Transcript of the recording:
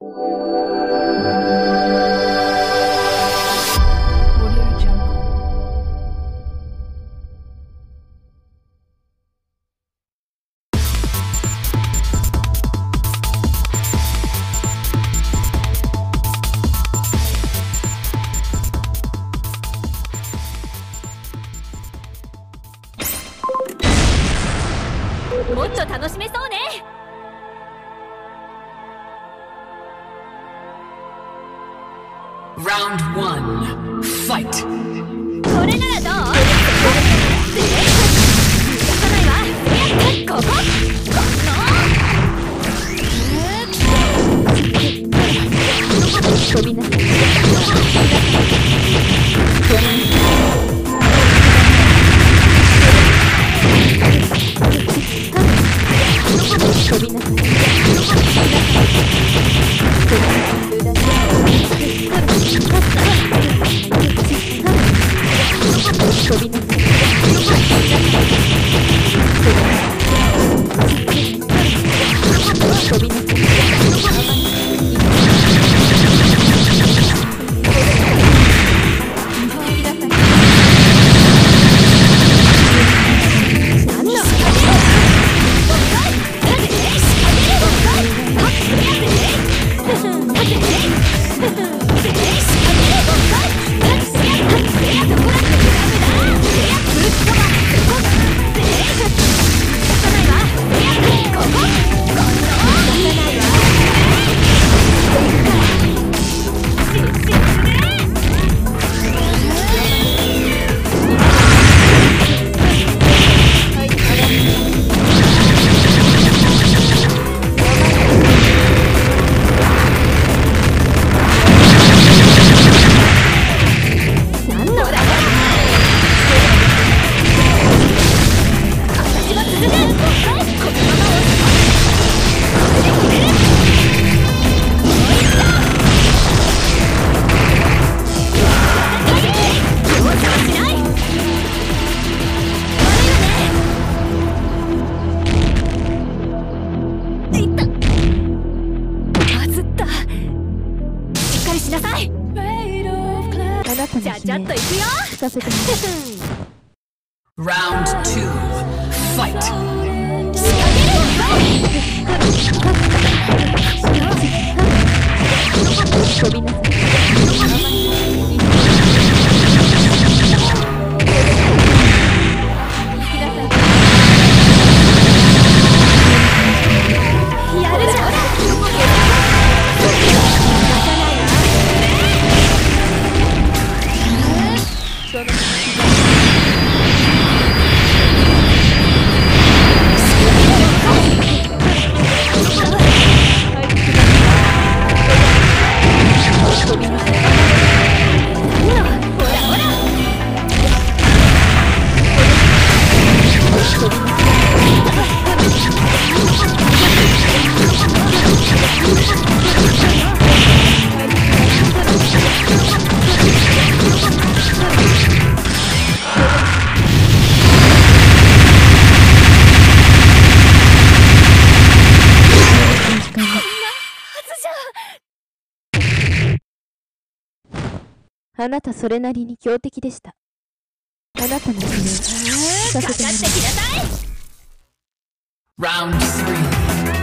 もっと楽しめそうね。Round one, fight. これならどう？出さないわここ。こ飛びなさいあなたの悲鳴といくよ聞かせてみて Round two, fight. あなたそれなりに強敵でした。あなたの悲鳴聞かかかってきなせてみてさ